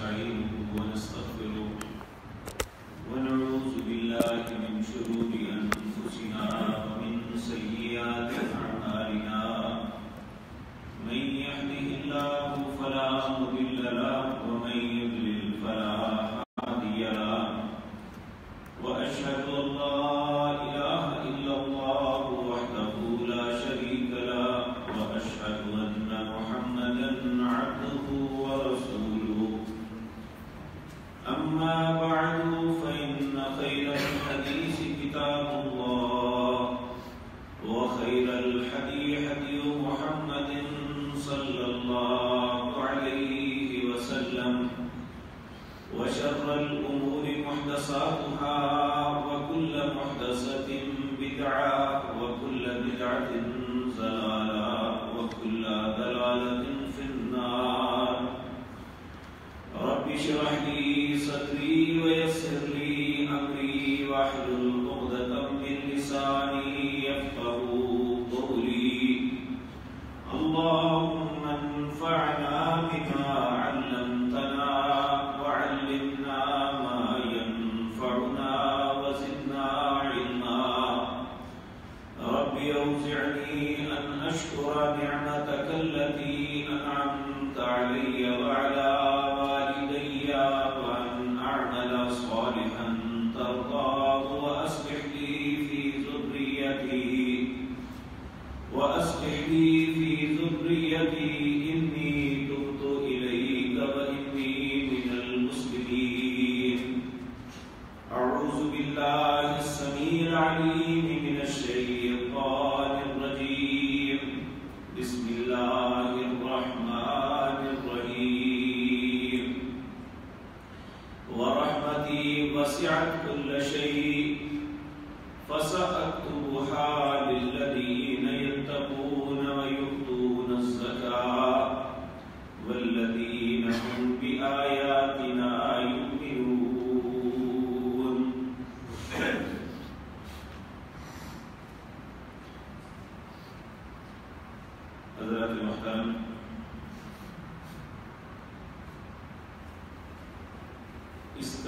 ونستعينه ونستغفره ونعوذ بالله من شرور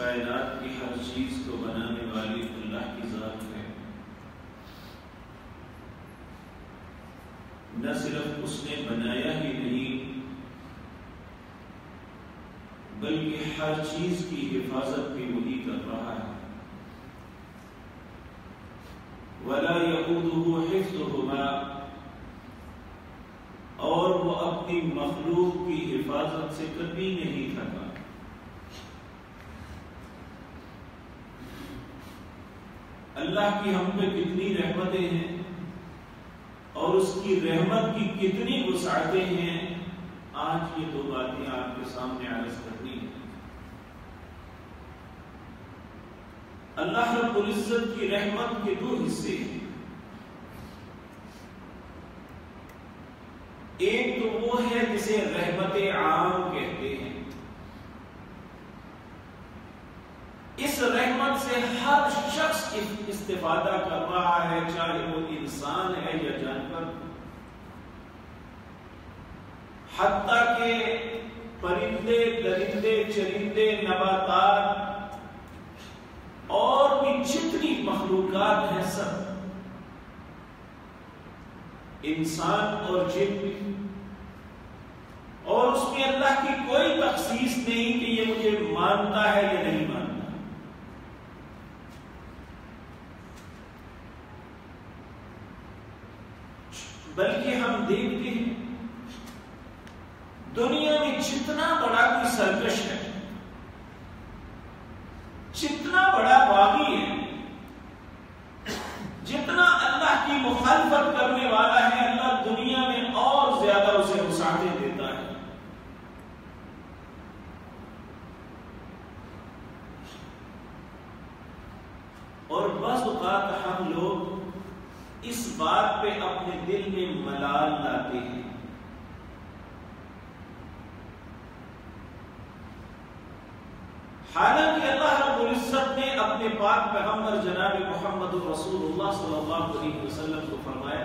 کائنات کی ہر چیز کو بنانے والی اللہ کی ذات ہے۔ نہ صرف اس نے بنایا ہی نہیں، بلکہ ہر چیز کی حفاظت بھی وہی کر رہا ہے۔ ولا يقوده حفظهما، اور وہ اپنی مخلوق کی حفاظت سے کبھی نہیں اللہ کی ہم پہ کتنی رحمتیں ہیں اور اس کی رحمت کی کتنی وسعتیں ہیں، آج یہ دو باتیں آپ کے سامنے عرض کرنی ہیں۔ اللہ رب العزت کی رحمت کے دو حصے ہیں۔ ایک تو وہ ہے جسے رحمت عام کہتے ہیں اس رحمت سے ہر شخص استفادہ کر رہا ہے، چاہے وہ انسان ہے یا جانور۔ حتیٰ کہ پرندے، درندے، چرندے، نباتات اور بھی جتنی مخلوقات ہیں سب۔ انسان اور جن۔ اور اس میں اللہ کی کوئی تخصیص نہیں کہ یہ مجھے مانتا ہے یا نہیں مانتا بلکہ ہم دیکھتے ہیں، دنیا میں جتنا بڑا کوئی سرکش ہے، جتنا بڑا باغی ہے، جتنا اللہ کی مخالفت کرنے والا ہے، اللہ دنیا میں اور زیادہ اسے وسعتیں دیتا ہے۔ اور بعض اوقات ہم لوگ اس بات پہ اپنے دل میں ملال لاتے ہیں۔ حالانکہ اللہ رب العزت نے اپنے پاک پیغمبر جناب محمد رسول اللہ صلی اللہ علیہ وسلم کو فرمایا،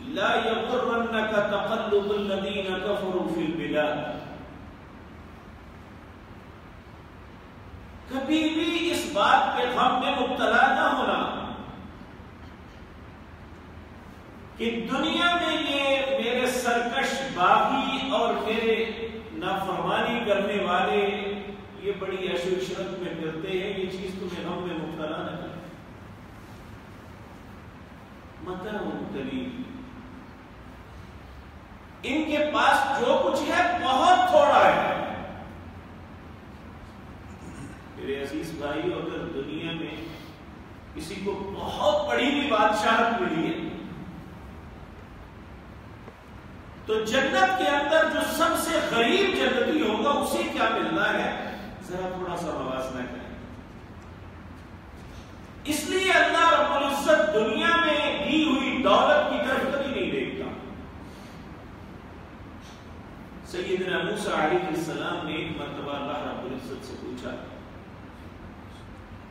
لا يغرنك تقلب الذين كفروا في البلاد۔ کبھی بھی اس بات پہ غم میں مبتلا نہ ہونا کہ دنیا میں یہ میرے سرکش باغی اور میرے نافرمانی کرنے والے یہ بڑی عشرت میں کرتے ہیں، یہ چیز تمہیں غم میں مبتلا نہ کرے۔ متر مبتلی۔ ان کے پاس جو کچھ ہے، بہت تھوڑا ہے۔ میرے عزیز بھائی، اگر دنیا میں کسی کو بہت بڑی بھی بادشاہت ملی ہے تو جنت کے اندر جو سب سے غریب جنتی ہوگا اسے کیا ملنا ہے؟ ذرا تھوڑا سا موازنہ کریں۔ اس لیے اللہ رب العزت دنیا میں دی ہوئی دولت کی طرف کبھی نہیں دیکھتا۔ سیدنا موسیٰ علیہ السلام نے ایک مرتبہ اللہ رب العزت سے پوچھا،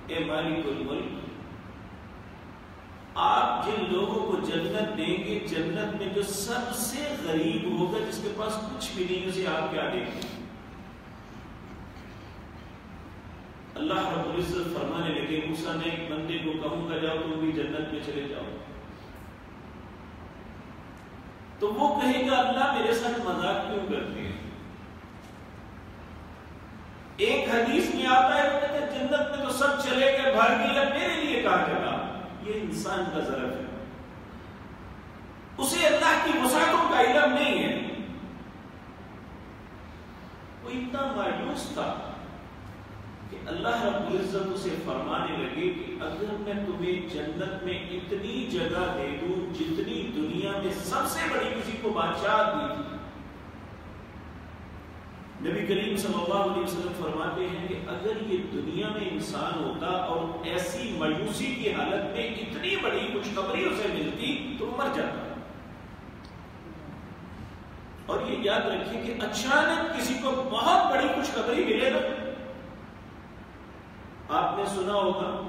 اے مالک الملک آپ جن لوگوں کو جنت دیں گے، جنت میں جو سب سے غریب ہوگا، جس کے پاس کچھ بھی نہیں، اسے آپ کیا دیں گے؟ اللہ رب العزت فرمانے لگے، موسیٰ نے ایک بندے کو کہوں گا، جاؤ تم بھی جنت میں چلے جاؤ۔ تو وہ کہے گا، اللہ میرے ساتھ مذاق کیوں کرتے ہیں؟ ایک حدیث میں آتا ہے، وہ کہتے ہیں جنت میں تو سب چلے گئے بھر گیا میرے لیے کہا جگہ یہ انسان کا ضرف ہے۔ اسے اللہ کی وسعتوں کا علم نہیں ہے۔ وہ اتنا مایوس تھا کہ اللہ رب العزت اسے فرمانے لگے کہ اگر میں تمہیں جنت میں اتنی جگہ دے دوں جتنی دنیا میں سب سے بڑی کسی کو بادشاہ دی تھی کریم صلی اللہ علیہ وسلم فرماتے ہیں کہ اگر یہ دنیا میں انسان ہوتا اور ایسی مایوسی کی حالت میں اتنی بڑی خوشخبری اسے ملتی تو مر جاتا۔ اور یہ یاد رکھیں کہ اچانک کسی کو بہت بڑی خوشخبری ملے نا۔ آپ نے سنا ہوگا،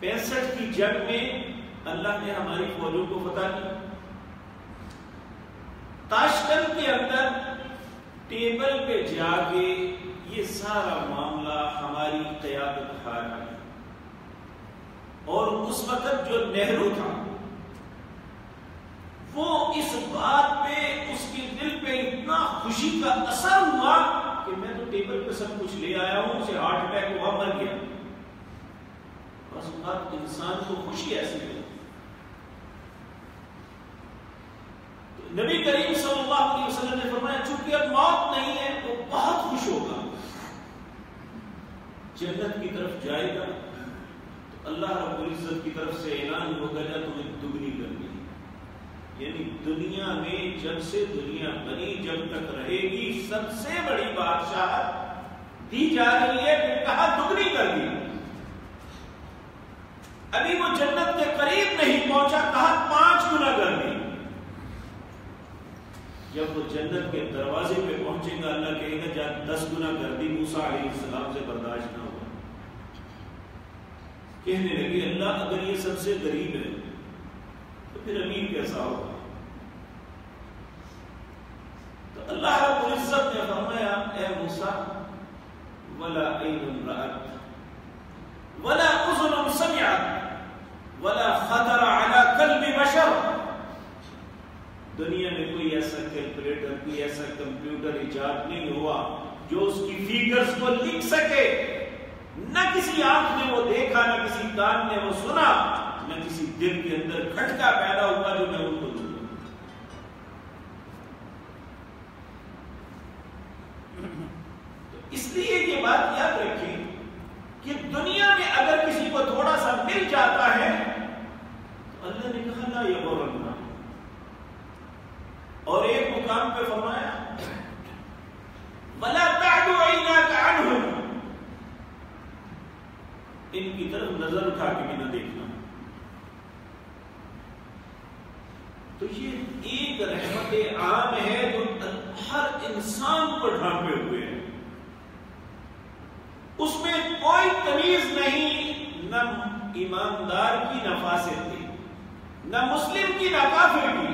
پینسٹھ کی جنگ میں اللہ نے ہماری فوجوں کو فتح کی۔ تاشکند کے اندر ٹیبل پہ جا کے یہ سارا معاملہ ہماری قیادت ہار ہے۔ اور اس وقت جو نہرو تھا، وہ اس بات پہ، اس کے دل پہ اتنا خوشی کا اثر ہوا کہ میں تو ٹیبل پہ سب کچھ لے آیا ہوں، اسے ہارٹ اٹیک ہوا، مر گیا۔ بس بات انسان کو خوشی ایسی ہے۔ نبی کریم صلی اللہ علیہ وسلم نے فرمایا، چونکہ اب موت نہیں ہے وہ بہت خوش ہوگا۔ جنت کی طرف جائے گا، تو اللہ رب العزت کی طرف سے اعلان ہوگا جا تمہیں دگنی کرنی یعنی دنیا میں جب سے دنیا بنی، جب تک رہے گی، سب سے بڑی بادشاہ دی جا رہی ہے کہ کہا دگنی کر دی۔ ابھی وہ جنت کے قریب نہیں پہنچا، کہا پانچ گنا کر دی جب وہ جنت کے دروازے پہ پہنچے گا، اللہ کہے گا جب دس گنا کر دی موسا علیہ السلام سے برداشت نہ ہوا کہنے لگے، اللہ اگر یہ سب سے غریب ہے، تو پھر امیر کیسا ہوگا؟ تو اللہ رب العزت نے فرمایا، اے موسا ولا عین رأت، ولا اذن سمعت، ولا خطر على قلب بشر۔ دنیا میں کوئی ایسا کیلکولیٹر، کوئی ایسا کمپیوٹر ایجاد نہیں ہوا جو اس کی فیگرز کو لکھ سکے۔ نہ کسی آنکھ نے وہ دیکھا، نہ کسی کان نے وہ سنا، نہ کسی دل کے اندر کھٹکا پیدا ہوا جو میں ان کو دوں اس لیے یہ بات یاد رکھیں کہ دنیا میں اگر کسی کو تھوڑا سا مل جاتا ہے تو اللہ نے کہا لا یغرنک اور ایک مقام پہ فرمایا ولا تعد عیناک عنہم ان کی طرف نظر اٹھا کے بھی نہ دیکھنا تو یہ ایک رحمت عام ہے جو ہر انسان کو ڈھانپے ہوئے ہے اس میں کوئی تمیز نہیں نہ ایماندار کی نہ فاسد کی نہ مسلم کی نہ کافر کی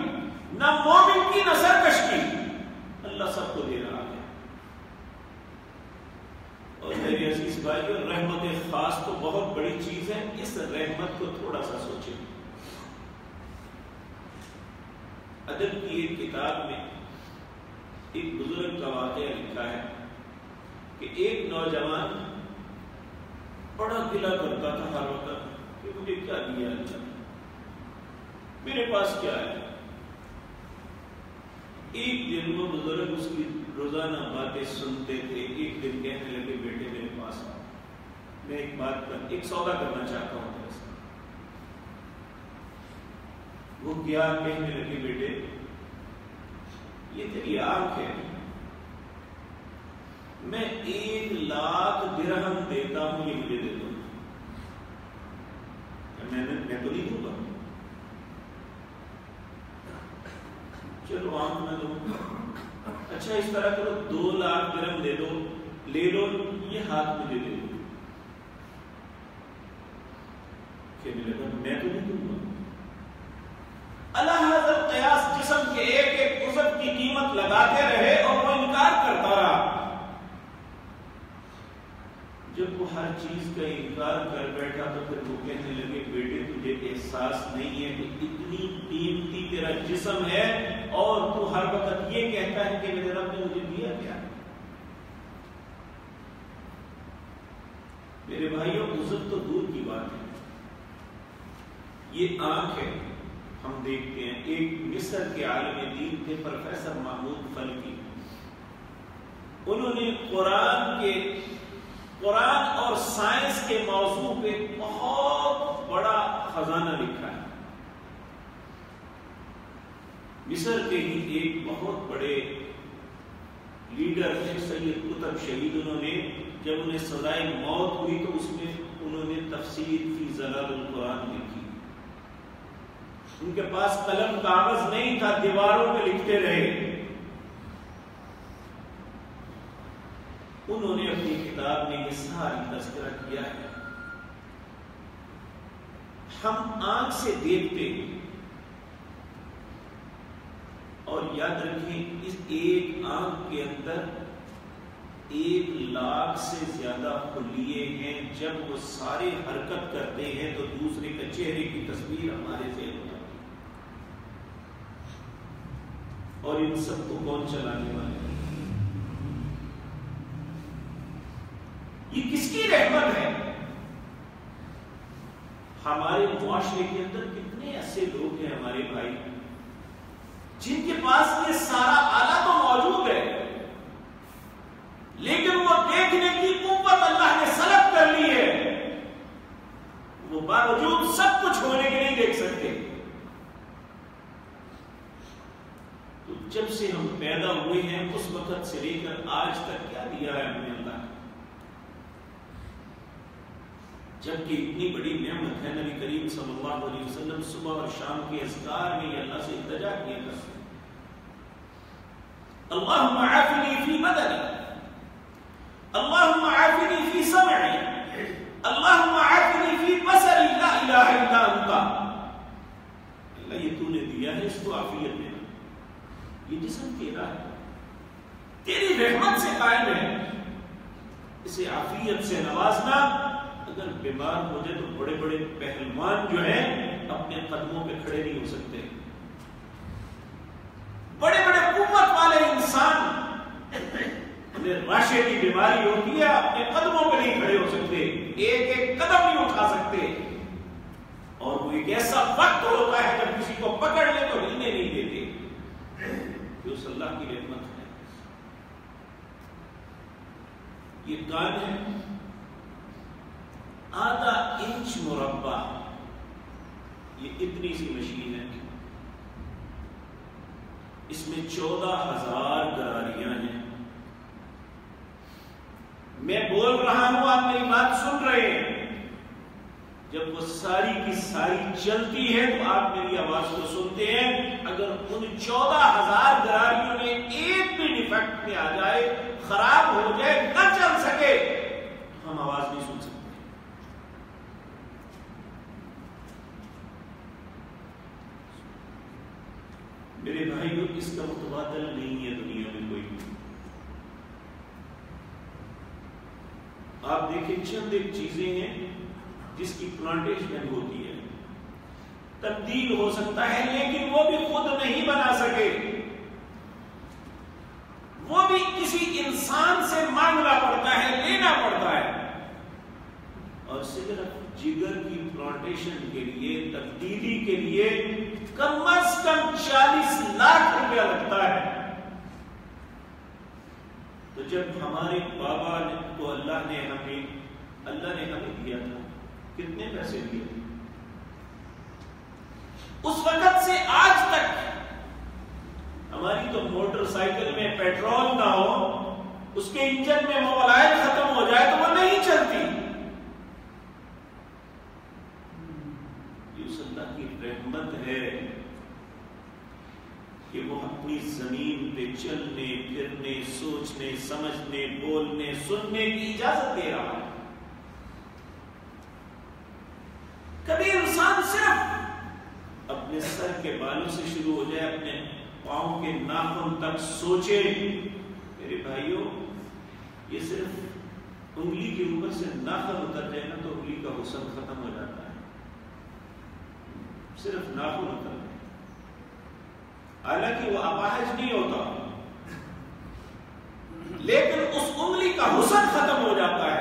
نہ مومن کی نہ سرکش کی اللہ سب کو دے رہا ہے اور میرے عزیز بھائی اور رحمت خاص تو بہت بڑی چیز ہے اس رحمت کو تھوڑا سا سوچیں ادب کی ایک کتاب میں ایک بزرگ کا واقعہ لکھا ہے کہ ایک نوجوان بڑا گلا کرتا تھا ہر وقت کہ مجھے کیا دیا اللہ میرے پاس کیا ہے ایک دن وہ بزرگ اس کی روزانہ باتیں سنتے تھے ایک دن کہنے لگے بیٹے میرے پاس میں ایک بات کر ایک سودا کرنا چاہتا ہوں تیرے وہ کیا کہنے لگے بیٹے، یہ تیری آنکھ ہے۔ میں ایک لاکھ درہم دیتا ہوں، یہ مجھے دے دو۔ میں میں تو نہیں دوں گا۔ چلو، آنکھ میں دوں اچھا اس طرح کرو، دو لاکھ درہم دے دو۔ لے لو، یہ ہاتھ مجھے دے دو۔ کہنے لگا، میں تو نہیں دوں گا۔ اللہ حضرت قیاس جسم کے ایک ایک عزت کی قیمت لگاتے رہے اور وہ انکار کرتا رہا۔ جب وہ ہر چیز کا انکار کر بیٹھا تو پھر وہ کہنے لگے، بیٹے، تجھے احساس نہیں ہے کہ اتنی قیمتی تیرا جسم ہے اور تو ہر وقت یہ کہتا ہے کہ میرے رب نے مجھے دیا کیا؟ میرے بھائیوں عزت تو دور کی بات ہے۔ یہ آنکھ ہے ہم دیکھتے ہیں۔ ایک مصر کے عالم دین تھے، پروفیسر محمود فلکی۔ انہوں نے قرآن کے، قرآن اور سائنس کے موضوع پہ بہت بڑا خزانہ لکھا ہے۔ مصر کے ہی ایک بہت بڑے لیڈر تھے، سید قطب شہید انہوں نے۔ جب انہیں سزائے موت ہوئی تو اس میں انہوں نے تفسیر فی زلال القرآن لکھی۔ ان کے پاس قلم کاغذ نہیں تھا، دیواروں پہ لکھتے رہے۔ انہوں نے اپنی کتاب میں یہ ساری تذکرہ کیا ہے۔ ہم آنکھ سے دیکھتے ہیں۔ اور یاد رکھیں، اس ایک آنکھ کے اندر ایک لاکھ سے زیادہ خلیے ہیں۔ جب وہ سارے حرکت کرتے ہیں تو دوسرے کا چہرے کی تصویر ہمارے ذہن میں اور ان سب کو کون چلانے والے یہ کس کی رحمت ہے؟ ہمارے معاشرے کے اندر کتنے ایسے لوگ ہیں ہمارے بھائی، جن کے پاس یہ سارا آلہ تو موجود ہے لیکن وہ دیکھنے کی قوت اللہ نے سلب کر لی ہے وہ باوجود سب کچھ ہونے کے نہیں دیکھ سکتے تو جب سے ہم پیدا ہوئے ہیں، اس وقت سے لے کر آج تک کیا دیا ہے ہم نے اللہ جبکہ اتنی بڑی نعمت ہے نبی کریم صلی اللہ علیہ وسلم صبح اور شام کے اذکار میں اللہ سے التجا کیا کرتے اللہم عافنی فی بدنی، اللہم عافنی فی سمعی، اللہم عافنی فی بصری، لا الہ الا انتا اللہ، یہ تو نے دیا ہے اس کو عافیت دینا۔ یہ جسم تیرا ہے تیری رحمت سے قائم ہے۔ اسے عافیت سے نوازنا، اگر بیمار ہو جائے تو بڑے بڑے پہلوان جو ہیں، اپنے قدموں پہ کھڑے نہیں ہو سکتے۔ بڑے بڑے قوت والے انسان، انہیں راشے کی بیماری ہوتی ہے، اپنے قدموں پہ نہیں کھڑے ہو سکتے، ایک ایک قدم نہیں اٹھا سکتے۔ اور وہ ایک ایسا وقت ہوتا ہے جب کسی کو پکڑ لے تو ہلنے نہیں دیتے۔ کہ اس اللہ کی رحمت ہے یہ کان ہے۔ آدھا انچ مربع۔ یہ اتنی سی مشین ہے۔ اس میں چودہ ہزار گراریاں ہیں۔ میں بول رہا ہوں، آپ میری بات سن رہے ہیں۔ جب وہ ساری کی ساری چلتی ہے تو آپ میری آواز کو سنتے ہیں۔ اگر ان چودہ ہزار گراریوں میں ایک بھی ڈیفیکٹ میں آ جائے، خراب ہو جائے، نہ چل سکے، تو ہم آواز نہیں سن سکتے۔ میرے بھائیوں اس کا متبادل نہیں ہے دنیا میں کوئی۔ آپ آپ دیکھیں، چند ایک چیزیں ہیں۔ جس کی پلانٹیشن ہوتی ہے۔ تبدیل ہو سکتا ہے لیکن وہ بھی خود نہیں بنا سکے۔ وہ بھی کسی انسان سے مانگنا پڑتا ہے، لینا پڑتا ہے۔ اور صرف جگر کی پلانٹیشن کے لیے، تبدیلی کے لیے کم از کم چالیس لاکھ روپیہ لگتا ہے۔ تو جب ہمارے بابا کو اللہ نے ہمیں اللہ نے ہمیں دیا تھا۔ کتنے پیسے دیے تھے اس وقت سے آج تک ہماری تو موٹر سائیکل میں پیٹرول نہ ہو، اس کے انجن میں موبائل ختم ہو جائے تو وہ نہیں چلتی۔ اس اللہ کی رحمت ہے کہ وہ اپنی زمین پہ چلنے، پھرنے، سوچنے، سمجھنے، بولنے، سننے کی اجازت دے رہا ہے۔ کبھی انسان صرف اپنے سر کے بالوں سے شروع ہو جائے، اپنے پاؤں کے ناخن تک سوچے، میرے بھائیوں، یہ صرف انگلی کے اوپر سے ناخن اتر جائے نا تو انگلی کا حسن ختم ہو جاتا ہے۔ صرف ناخن اتر جائے۔ حالانکہ وہ اپاہج نہیں ہوتا، لیکن اس انگلی کا حسن ختم ہو جاتا ہے۔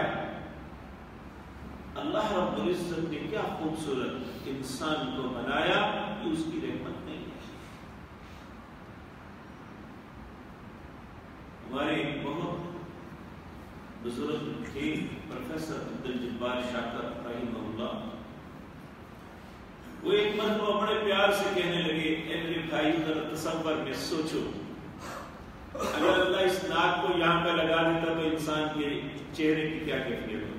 اللہ رب العزت نے کیا خوبصورت انسان کو بنایا کہ اس کی رحمت نہیں ہے؟ ہمارے بہت بزرگ تھے پروفیسر عبد الجبار شاکر رحمہ اللہ۔ وہ ایک مرتبہ بڑے پیار سے کہنے لگے، اے میرے بھائی، ذرا تصور میں سوچو۔ اگر اللہ اس ناک کو یہاں پہ لگا دیتا تو انسان کے چہرے کی کیا کیفیت ہوتی؟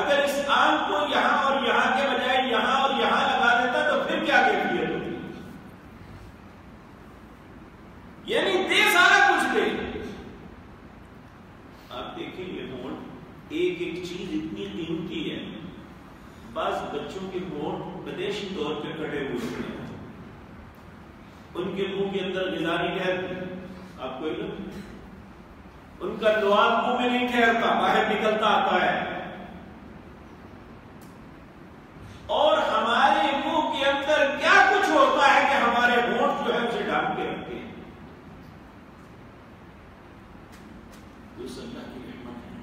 اگر اس آنکھ کو یہاں اور یہاں کے بجائے یہاں اور یہاں لگا دیتا تو پھر کیا کیفیت ہوتی یعنی دے سارا کچھ دے۔ آپ دیکھیں گے ہونٹ، ایک ایک چیز اتنی قیمتی ہے۔ بعض بچوں کے ہونٹ بدیشی طور پہ کٹے ہوئے ہیں۔ ان کے منہ کے اندر غذا نہیں ٹھہرتی آپ کو ان کا لواب منہ میں نہیں ٹھہرتا، باہر نکلتا آتا ہے اور ہمارے منہ کے اندر کیا کچھ ہوتا ہے کہ ہمارے ہونٹ جو ہے اسے ڈھانپ کے رکھتے ہیں اللہ کی رحمت ہے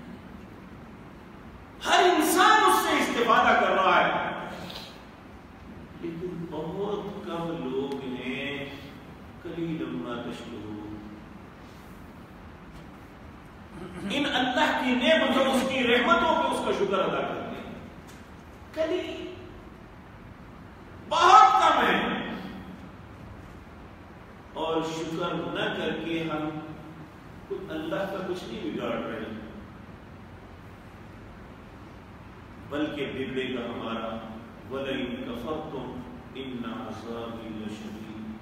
ہر انسان اس سے استفادہ کر رہا ہے لیکن بہت کم لوگ ہیں کلیل ما تشکرون ان اللہ کی نعمتوں اس کی رحمتوں پہ اس کا شکر ادا کرتے ہیں۔ کلیل بہت کم ہے۔ اور شکر نہ کر کے ہم اللہ کا کچھ نہیں بگاڑ رہے۔ بلکہ بگڑے گا ہمارا۔ وَلَئِن كَفَرْتُمْ إِنَّ عَذَابِي لَشَدِيدٌ۔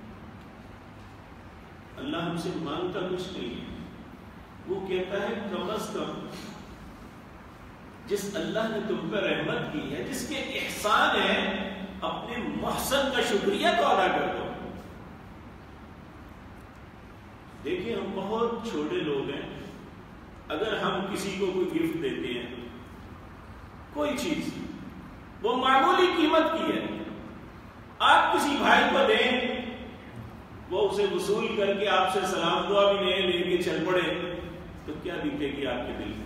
اللہ ہم سے مانگتا کچھ نہیں ہے۔ وہ کہتا ہے کم از کم جس اللہ نے تم پر رحمت کی ہے، جس کے احسان ہے، اپنے محسن کا شکریہ تو ادا کر دو۔ دیکھیں ہم بہت چھوٹے لوگ ہیں۔ اگر ہم کسی کو کوئی گفٹ دیتے ہیں، کوئی چیز، وہ معمولی قیمت کی ہے۔ آپ کسی بھائی کو دیں، وہ اسے وصول کر کے آپ سے سلام دعا بھی نہیں لے کے چل پڑے۔ تو کیا بیتے گی آپ کے دل میں؟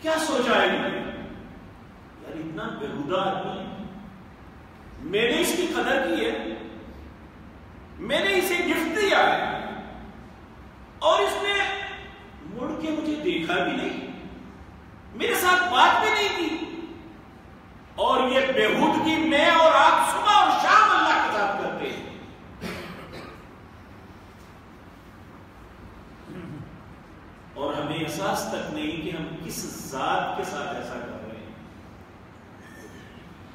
کیا سوچائے گی یار اتنا بےحدہ آدمی میں نے اس کی قدر کی ہے۔ میں نے اسے گفٹ دیا ہے۔ اور اس نے مڑ کے مجھے دیکھا بھی نہیں۔ میرے ساتھ بات بھی نہیں کی۔ اور یہ بےحود کی میں اور آپ صبح اور شام اللہ کے ساتھ کرتے ہیں اور ہمیں احساس تک نہیں کہ ہم کس ذات کے ساتھ ایسا کر رہے ہیں۔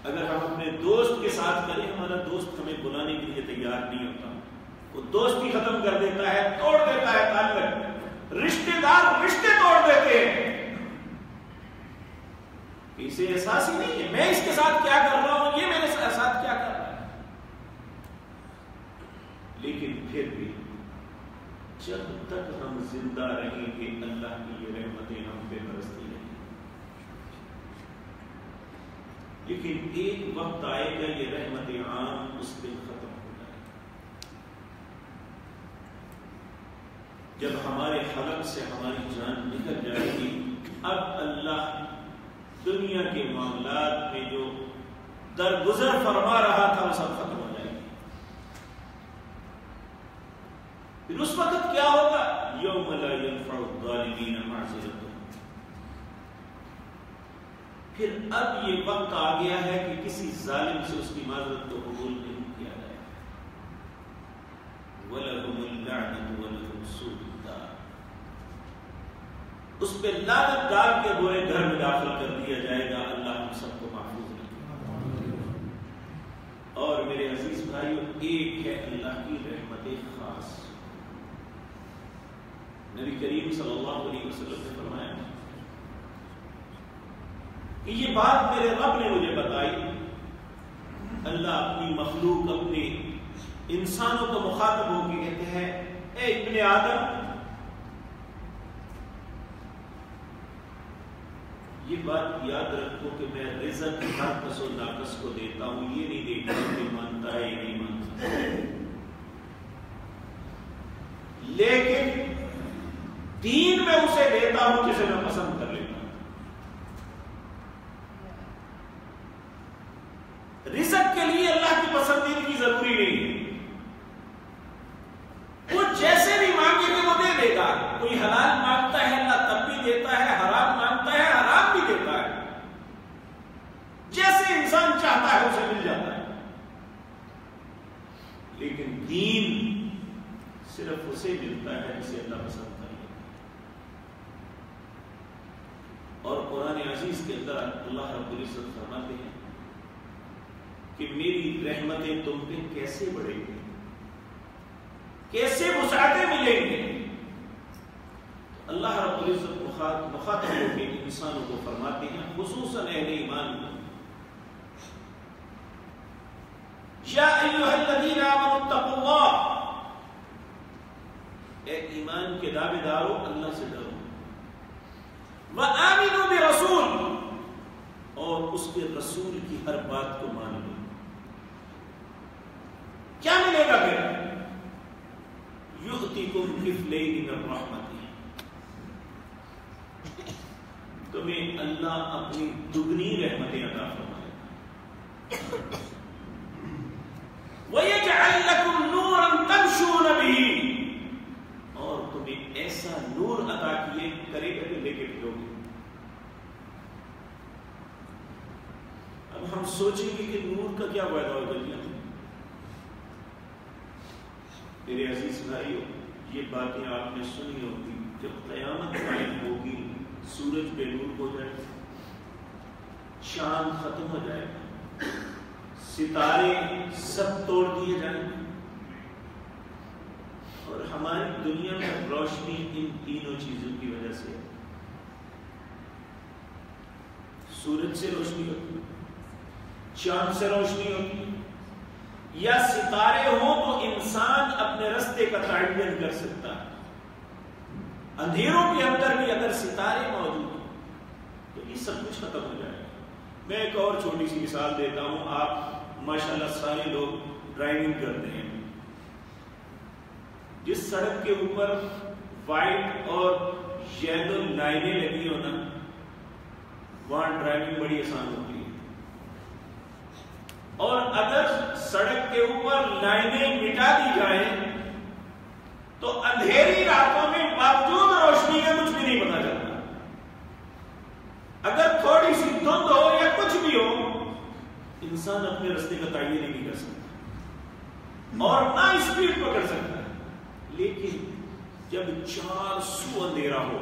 اگر ہم اپنے دوست کے ساتھ کریں، ہمارا دوست ہمیں بلانے کے لیے تیار نہیں ہوتا۔ وہ دوستی ختم کر دیتا ہے، توڑ دیتا ہے تعلق۔ رشتے دار رشتے توڑ دیتے ہیں۔ اسے احساس ہی نہیں ہے، میں اس کے ساتھ کیا کر رہا ہوں یہ میرے ساتھ کیا کر رہا ہے لیکن پھر بھی جب تک ہم زندہ رہیں گے، اللہ کی یہ رحمتیں ہم پہ برستی رہیں لیکن ایک وقت آئے گا، یہ رحمت عام اس دن ختم ہو جائے جب ہمارے خلق سے ہماری جان نکل جائے گی، اب اللہ دنیا کے معاملات میں جو درگزر فرما رہا تھا، وہ سب ختم ہو جائے گی۔ پھر اس وقت کیا ہوگا؟ یوم لا ينفع الظالمین معذرتهم پھر اب یہ وقت آ گیا ہے کہ کسی ظالم سے اس کی معذرت کو قبول نہیں کیا جائے. وَلَهُمُ الْلَعْنَةُ وَلَهُمْ سُوءُ الدَّارِ اس پہ لعنت ڈال کے برے گھر میں داخل کر دیا جائے گا، اللہ ہم سب کو محفوظ رکھے اور میرے عزیز بھائیو، ایک ہے اللہ کی رحمت خاص. نبی کریم صلی اللہ علیہ وسلم نے فرمایا کہ یہ بات میرے رب نے مجھے بتائی، اللہ اپنی مخلوق، اپنے انسانوں کو مخاطب ہو کے کہتے ہیں، اے ابن آدم، یہ بات یاد رکھو کہ میں رزق ہر کس و ناقص کو دیتا ہوں، یہ نہیں دیکھتا کہ مانتا ہے یا نہیں مانتا۔ لیکن دین میں اسے دیتا ہوں جسے میں پسند کر لیتا ہوں رزق کے لیے اللہ کی پسندیدگی ضروری نہیں ہے وہ جیسے بھی مانگے گے وہ دے دے گا کوئی حلال مانگتا ہے اللہ تب بھی دیتا ہے حرام مانگتا ہے حرام بھی دیتا ہے جیسے انسان چاہتا ہے اسے مل جاتا ہے لیکن دین صرف اسے ملتا ہے جسے اللہ پسند کر لے اور قرآن عزیز کے اندر اللہ رب العزت فرماتے ہیں کہ میری رحمتیں تم پہ کیسے بڑھیں گی کیسے مساعدے ملیں گے۔ اللہ رب العزت مخاطب ہو کے انسانوں کو فرماتے ہیں، خصوصاً اہل ایمان کو۔ یا ایوہ الذین آمنوا اتقوا اللہ۔ اے ایمان کے دعوے دارو، اللہ سے ڈرو۔ وآمنوا برسول۔ اور اس کے رسول کی ہر بات کو مان لو کیا ملے گا پھر یؤتیکم من رحمتی. تمہیں اللہ اپنی دگنی رحمتیں عطا فرمائے. وَيَجْعَلْ لَكُمْ نُورًا تَمْشُونَ بِهِ. اور تمہیں ایسا نور عطا کیے کرے گا کہ لے کے پھرو گے. اب ہم سوچیں گے کہ نور کا کیا فائدہ ہو دنیا میں جی؟ میرے عزیز بھائیو یہ باتیں آپ نے سنی ہوگی، جب قیامت قائم ہوگی، سورج بے نور ہو جائے، چاند ختم ہو جائے گا، ستارے سب توڑ دیے جائیں گے۔ اور ہماری دنیا میں روشنی ان تینوں چیزوں کی وجہ سے سورج سے روشنی ہوتی چاند سے روشنی ہوتی یا ستارے ہوں تو انسان اپنے رستے کا تعین کر سکتا ہے۔ اندھیروں کے اندر بھی اگر ستارے موجود ہوں تو یہ سب کچھ ختم ہو جائے گا۔ میں ایک اور چھوٹی سی مثال دیتا ہوں۔ آپ ماشاءاللہ سارے لوگ ڈرائیونگ کرتے ہیں۔ جس سڑک کے اوپر وائٹ اور یلو لائنیں لگی ہو نا، وہاں ڈرائیونگ بڑی آسان ہوتی ہے۔ اور اگر سڑک کے اوپر لائنیں مٹا دی جائیں تو اندھیری راتوں میں باوجود روشنی کا کچھ بھی نہیں پتا چلتا۔ اگر تھوڑی سی دھند ہو یا کچھ بھی ہو، انسان اپنے رستے کا تعین نہیں کر سکتا۔ اور نہ اسپیڈ پکڑ سکتا۔ ہے لیکن جب چار سو اندھیرا ہو،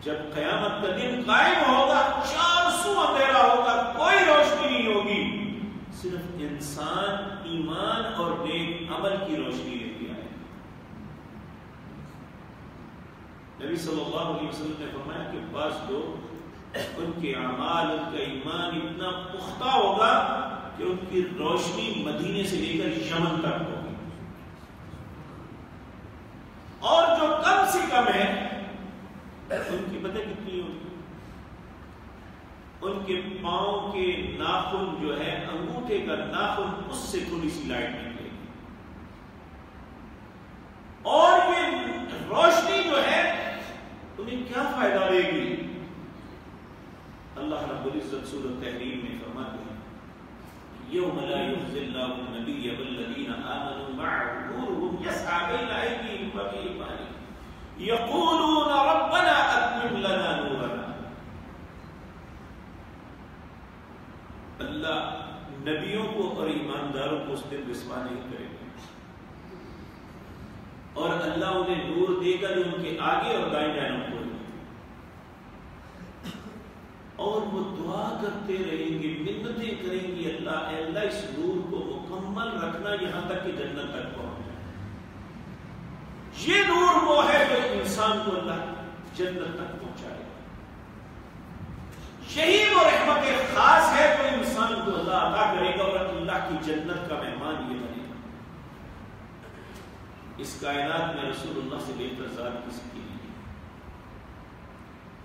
جب قیامت کا دن قائم ہوگا، چار سو اندھیرا ہوگا نہیں ہوگی۔ صرف انسان، ایمان اور نیک عمل کی روشنی لے کے آئے۔ نبی صلی اللہ علیہ وسلم نے فرمایا کہ بعض لوگ، ان کے اعمال، ان کا ایمان اتنا پختہ ہوگا کہ ان کی روشنی مدینے سے لے کر یمن تک ہوگی۔ اور جو کم سے کم ہے، ان کے پاؤں کے ناخن جو ہے، انگوٹھے کا ناخن، اس سے تھوڑی سی لائٹ نکلے گی۔ اور یہ روشنی جو ہے، انہیں کیا فائدہ دے گی؟ اللہ رب العزت سورت تحریم میں فرماتے ہیں يوم لا يخزي الله النبي والذين آمنوا معه، نورهم يسعى بين أيديهم وبإيمانهم يقولون ربنا نبیوں کو اور ایمانداروں کو اس دن رسوا نہیں کرے گا اور اللہ انہیں نور دے گا جو ان کے آگے اور دائیں جانب کو اور وہ دعا کرتے رہیں گے، منتیں کریں گے، اللہ، اے اللہ، اس نور کو مکمل رکھنا یہاں تک کہ جنت تک پہنچ یہ نور وہ ہے جو انسان کو اللہ جنت تک پہنچائے گا۔ یہی وہ رحمت خاص ہے جو انسان کو اللہ عطا کرے گا اور اللہ کی جنت کا مہمان یہ بنے گا۔ اس کائنات میں رسول اللہ سے بہتر ذات کسی کی نہیں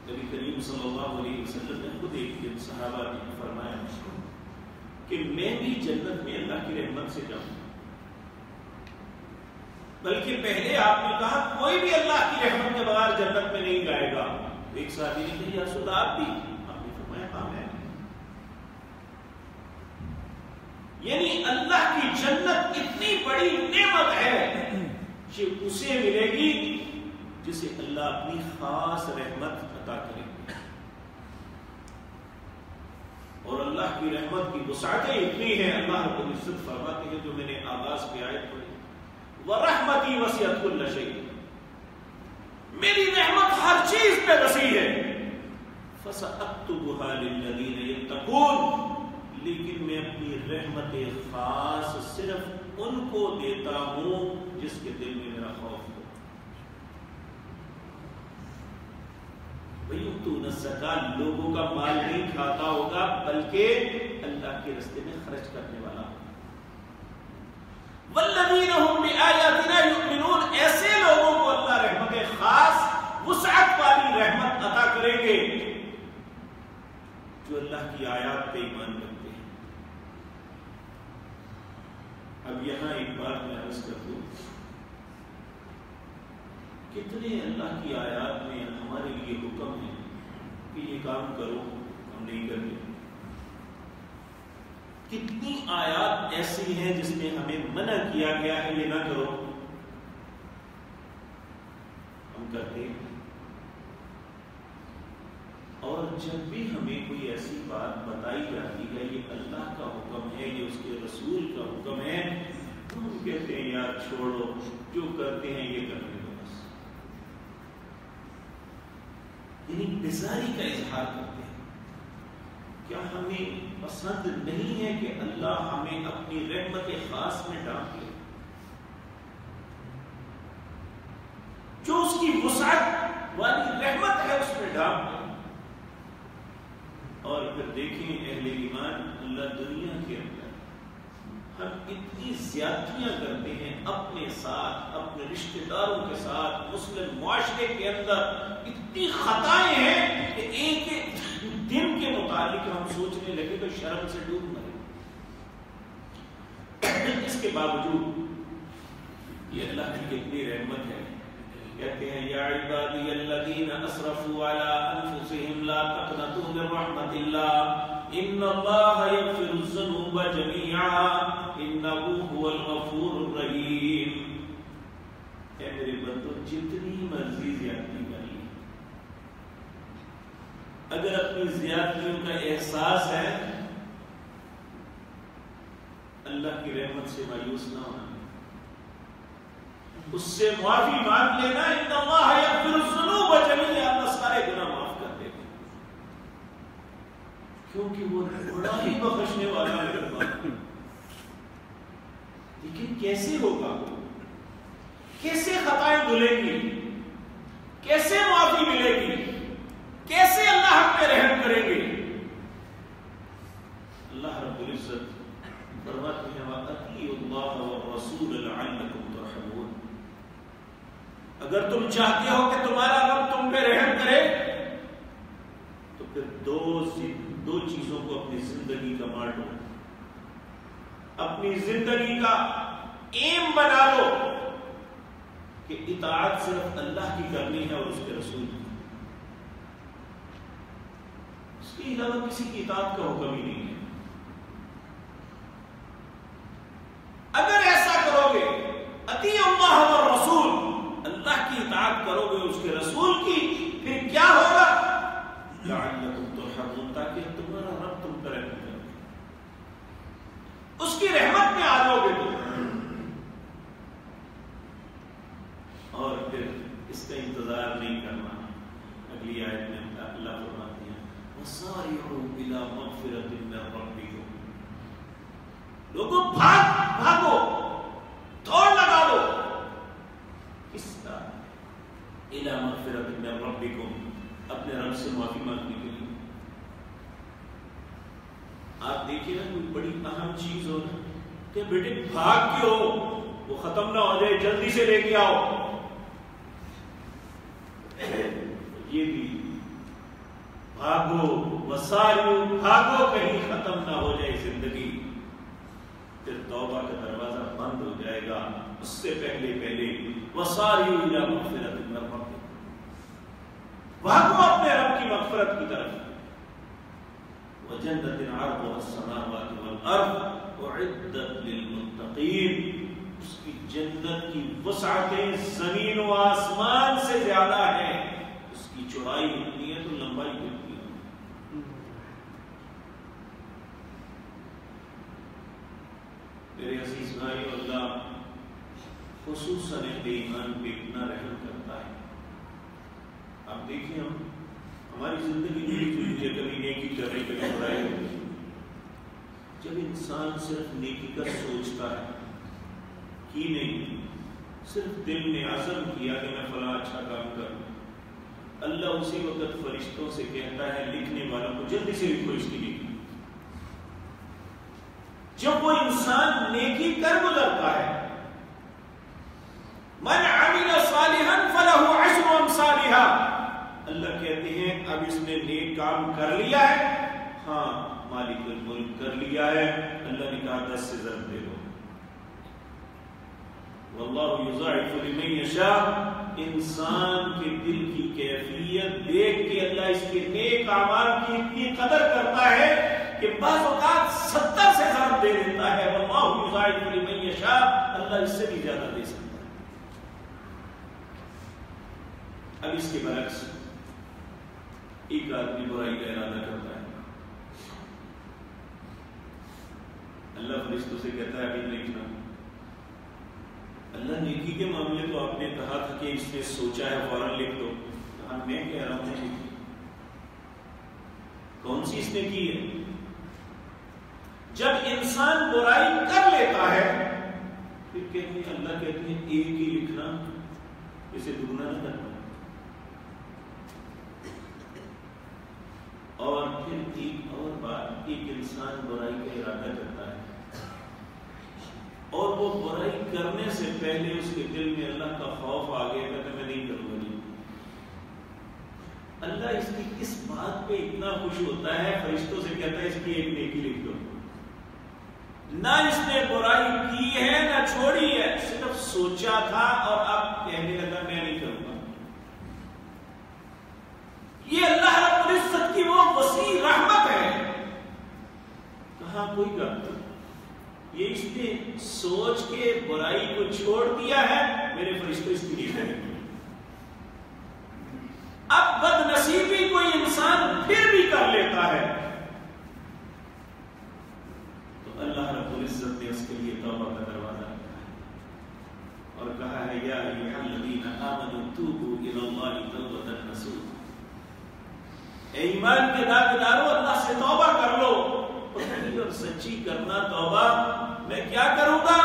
نبی کریم صلی اللہ علیہ وسلم نے خود ایک دن صحابہ نے فرمایا کہ میں بھی جنت میں اللہ کی رحمت سے جاؤں۔ بلکہ پہلے آپ نے کہا کوئی بھی اللہ کی رحمت کے بغیر جنت میں نہیں جائے گا۔ ایک ساتھی نے کہا، یا رسول، آپ بھی آپ نے فرمایا ہاں میں یعنی اللہ کی جنت اتنی بڑی نعمت ہے کہ اسے ملے گی جسے اللہ اپنی خاص رحمت عطا کرے گی۔ اور اللہ کی رحمت کی وسعتیں اتنی ہیں، اللہ رب العزت فرماتے ہیں، جو میں نے آغاز پہ آیت پڑھی وَرَحْمَتِي وَسِعَتْ كُلَّ شَيْءٍ۔ میری رحمت ہر چیز پہ وسیع ہے۔ فَسَأَكْتُبُهَا لِلَّذِينَ يَتَّقُونَ۔ لیکن میں اپنی رحمت خاص صرف ان کو دیتا ہوں جس کے دل میں میرا خوف ہو۔ زکات لوگوں کا مال نہیں کھاتا ہوگا، بلکہ اللہ کے رستے میں خرچ کرنے والا۔ والذین هم بآیاتنا یؤمنون ایسے لوگوں کو اللہ رحمت خاص، وسعت والی رحمت عطا کریں گے جو اللہ کی آیات پہ ایمان رکھتے ہیں اب یہاں ایک بات میں عرض کر دوں۔ کتنے اللہ کی آیات میں ہمارے لیے حکم ہے کہ یہ کام کرو، ہم نہیں کرتے کتنی آیات ایسی ہیں جس میں ہمیں منع کیا گیا ہے، یہ نہ کرو۔ ہم کرتے ہیں۔ اور جب بھی ہمیں کوئی ایسی بات بتائی جاتی ہے، یہ اللہ کا حکم ہے، یہ اس کے رسول کا حکم ہے تو ہم کہتے ہیں، یار چھوڑو، جو کرتے ہیں، یہ کرنے دو بس۔ یعنی بیزاری کا اظہار کرتے ہیں۔ کیا ہمیں پسند نہیں ہے کہ اللہ ہمیں اپنی رحمت خاص میں ڈانٹ لے؟ جو اس کی وسعت والی رحمت ہے، اس میں ڈانٹ لے اور پھر اہل ایمان اللہ دنیا کے اندر ہم اتنی زیادتیاں کرتے ہیں اپنے ساتھ، اپنے رشتہ داروں کے ساتھ، مسلم معاشرے کے اندر اتنی خطائیں ہیں کہ ایک ایک دن کے متعلق ہم سوچنے لگے تو شرم سے ڈوب مرے اس کے باوجود یہ اللہ کی کتنی رحمت ہے۔ کہتے ہیں، یا عبادی الذین اسرفوا علی انفسهم لا تقنطوا من رحمت اللہ ان اللہ یغفر الذنوب جميعا انه هو الغفور الرحیم اے میرے بندو، جتنی مرضی زیادتی کر لی اگر اپنی زیادتیوں کا احساس ہے، اللہ کی رحمت سے مایوس نہ ہونا۔ اس سے معافی مانگ لینا ان اللہ یغفر الذنوب جميعا اللہ سارے گناہ معاف کر دے گا کیونکہ وہ بڑا ہی بخشنے والا ہے۔ لیکن کیسے ہوگا؟ کیسے خطائیں دھلیں گی؟ کیسے معافی ملے گی؟ کیسے اللہ ہم پہ رحم کریں گے؟ اللہ رب العزت فرماتے ہیں، وَأَطِيعُوا اللَّهَ وَالرَّسُولَ لَعَلَّكُمْ تُرْحَمُونَ۔ اگر تم چاہتے ہو کہ تمہارا رب تم پہ رحم کرے، تو پھر دو دو چیزوں کو اپنی زندگی کا بانٹو اپنی زندگی کا ایم بنا لو کہ اطاعت صرف اللہ کی کرنی ہے اور اس کے رسول کی۔ اس کے علاوہ کسی کی اطاعت کا حکم ہی نہیں ہے اگر ایسا کرو گے اتی اللہ اور رسول اللہ کی اطاعت کرو گے اس کے رسول کی پھر کیا ہوگا تاکہ تمہارا رب تم پر رحم کرے اس کی رحمت میں آ جاؤ گے تم اور پھر اس کا انتظار نہیں کرنا اگلی آیت میں اللہ فرماتے ہیں وَسَارِعُوا إِلَى مَغْفِرَةٍ مِّن رَبِّكُمْ لوگوں بھاگ بھاگو دوڑ لگا دو کس کا الى مغفرت من ربکم اپنے رب سے معافی مانگنے کے لیے آپ دیکھیے نا کوئی بڑی اہم چیز ہو نا کہ بیٹے بھاگ کے ہو وہ ختم نہ ہو جائے جلدی سے لے کے آؤ۔ یہ بھی بھاگو وساریو بھاگو، کہیں ختم نہ ہو جائے زندگی۔ پھر توبہ کا دروازہ بند ہو جائے گا۔ اس سے پہلے پہلے وساری مغفرت من بھاگو اپنے رب کی مغفرت کی طرف۔ وجنت عرضها السماوات والارض اعدت للمتقین۔ اس کی جنت کی وسعتیں زمین و آسمان سے زیادہ ہیں، اس کی چوڑائی کتنی ہے تو لمبائی کتنی ہے۔ میرے عزیز بھائی، اللہ خصوصاً بے ایمان پہ اتنا رحم کرتا ہے۔ آپ دیکھیں، ہم، ہماری زندگی ملی جلی ہے کبھی نیکی کر رہی کبھی برائی ہو جب انسان صرف نیکی کا سوچتا ہے کی نہیں صرف دل نے عزم کیا کہ میں فلاں اچھا کام کروں۔ اللہ اسی وقت فرشتوں سے کہتا ہے، لکھنے والوں کو جلدی سے لکھو اس کی جب وہ انسان نیکی کر گزرتا ہے، من عمل صالحا فله عشر امثالها اللہ کہتے ہیں، اب اس نے نیک کام کر لیا ہے۔ ہاں مالک الملک کر لیا ہے۔ اللہ نے کہا، دس سے ضرب دے دو۔ واللہ یضاعف لمن یشاء، انسان کے دل کی کیفیت دیکھ کے اللہ اس کے نیک اعمال کی اتنی قدر کرتا ہے کہ بعض اوقات ستر سے ضرب دے دیتا ہے۔ واللہ یضاعف لمن یشاء، اللہ اس سے بھی زیادہ دے سکتا ہے۔ اب اس کے برعکس ایک آدمی برائی کا ارادہ کرتا ہے۔ اللہ فرشتوں سے کہتا ہے، ابھی نہیں لکھنا اللہ نیکی کے معاملے تو آپ نے کہا تھا کہ اس نے سوچا ہے فوراً لکھ دو۔ کہا میں کہہ رہا ہوں کون سی اس نے کی ہے؟ جب انسان برائی کر لیتا ہے، پھر کہتے ہیں، اللہ کہتے ہیں، ایک ہی لکھنا اسے دگنا نہ کرنا۔ اور پھر ایک اور بات، ایک انسان برائی کا ارادہ کرتا اور وہ برائی کرنے سے پہلے اس کے دل میں اللہ کا خوف آ گیا کہ میں نہیں کروں گا، نہیں۔ اللہ اس کی اس بات پہ اتنا خوش ہوتا ہے، فرشتوں سے کہتا ہے، اس کی ایک نیکی لکھ دو۔ نہ اس نے برائی کی ہے، نہ چھوڑی ہے، صرف سوچا تھا اور اب کہنے لگا، میں نہیں کروں گا۔ یہ اللہ رب العزت کی وہ وسیع رحمت ہے۔ کہاں کوئی کرتا یہ اس نے سوچ کے برائی کو چھوڑ دیا ہے، میرے فرشتے اس کی لیے کریں گے۔ اب بد نصیبی کوئی انسان پھر بھی کر لیتا ہے۔ تو اللہ رب العزت نے اس کے لیے توبہ کا دروازہ رکھا ہے۔ اور کہا ہے، یا ایھا الذین آمنوا توبوا الی اللہ توبۃ نصوحا۔ اے ایمان کے دعویدارو اللہ سے توبہ کر لو۔ اور سچی کرنا توبہ میں کیا کروں گا؟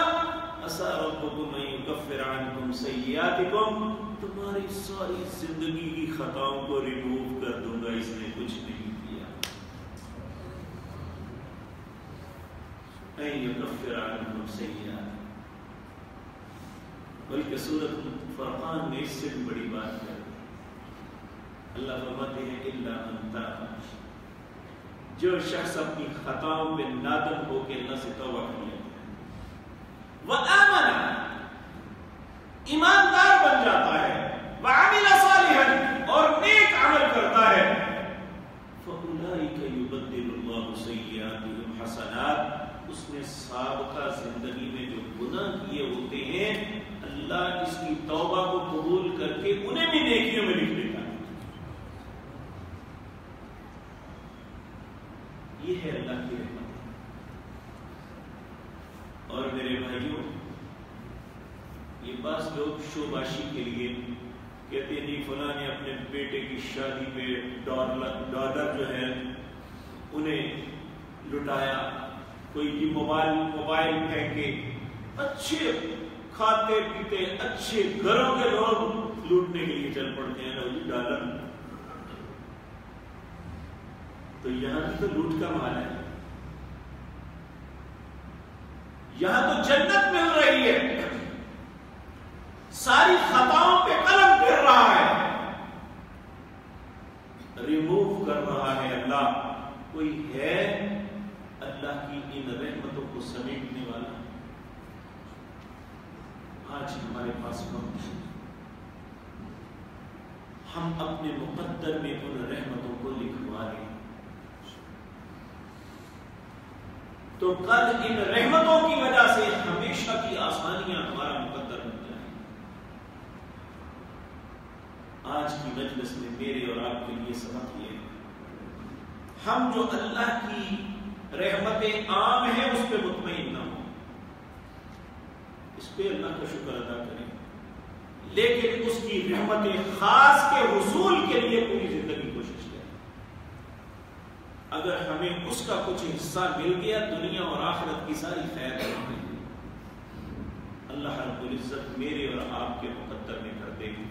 تمہاری ساری زندگی کی خطاؤں کو ریموو کر دوں گا، اس نے کچھ نہیں کیا۔ ان بلکہ سورت فرقان میں اس سے بھی بڑی بات ہے۔ اللہ فرماتے ہیں اللہ انتا جو شخص اپنی خطاؤں میں نادم ہو کے اللہ سے توبہ کر لیتا وہ ایماندار بن جاتا ہے، وعمل صالحا اور نیک عمل کرتا ہے۔ فَأُولَئِكَ يُبَدِّلُ اللَّهُ سَيِّئَاتِهِمْ حَسَنَاتٍ۔ اس نے سابقہ زندگی میں جو گناہ کیے ہوتے ہیں، اللہ اس کی توبہ کو قبول کر کے انہیں بھی نیکیوں میں لکھ دیتا ہے یہ ہے اللہ کی رحمت اور میرے بھائیوں یہ بعض لوگ شوباشی کے لیے کہتے ہیں جی فلاں نے اپنے بیٹے کی شادی پہ ڈالر جو ہے انہیں لٹایا۔ کوئی جی موبائل موبائل پھینکے۔ اچھے کھاتے پیتے، اچھے گھروں کے لوگ لوٹنے کے لیے چل پڑتے ہیں۔ جی ڈالر تو یہاں تو لوٹ کا مال ہے۔ یہاں تو جنت مل رہی ہے۔ ساری خطاؤں پہ قلم پھر رہا ہے۔ ریموو کر رہا ہے اللہ۔ کوئی ہے اللہ کی ان رحمتوں کو سمیٹنے والا؟ آج ہمارے پاس وقت ہم اپنے مقدر میں ان رحمتوں کو لکھوا لیں تو کل ان رحمتوں کی وجہ سے ہمیشہ کی آسانیاں ہمارا مقدر بن جائیں آج کی مجلس میں میرے اور آپ کے لیے سبق یہ ہم جو اللہ کی رحمتیں عام ہیں، اس پہ مطمئن نہ ہوں۔ اس پہ اللہ کا شکر ادا کریں۔ لیکن اس کی رحمتیں خاص کے حصول کے لیے پوری زندگی کوشش کریں۔ اگر ہمیں اس کا کچھ حصہ مل گیا، دنیا اور آخرت کی ساری خیر اللہ رب العزت میرے اور آپ کے مقدر میں کر دے۔ گی